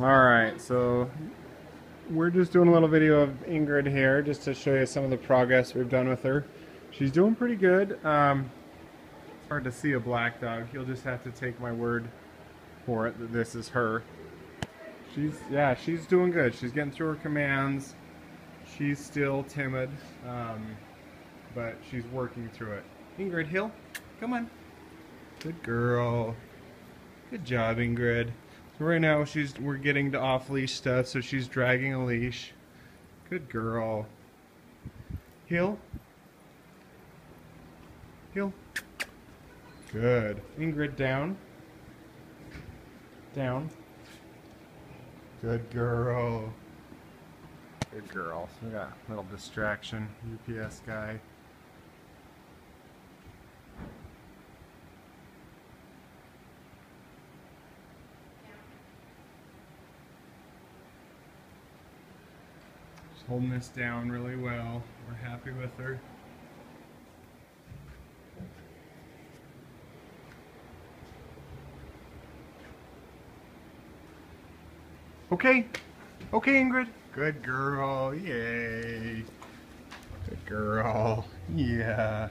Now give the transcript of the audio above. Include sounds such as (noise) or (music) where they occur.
Alright, so we're just doing a little video of Ingrid here just to show you some of the progress we've done with her. She's doing pretty good. Um, it's hard to see a black dog. You'll just have to take my word for it that this is her. She's, yeah, she's doing good. She's getting through her commands. She's still timid, um, but she's working through it. Ingrid Heel, come on. Good girl. Good job, Ingrid. Right now she's we're getting to off leash stuff, so she's dragging a leash. Good girl. Heel. Heel. Good. Ingrid down. Down. Good girl. Good girl. So we got a little distraction. UPS guy. She's holding this down really well. We're happy with her. Okay. Okay, Ingrid. Good girl. Yay. Good girl. (laughs) Yeah.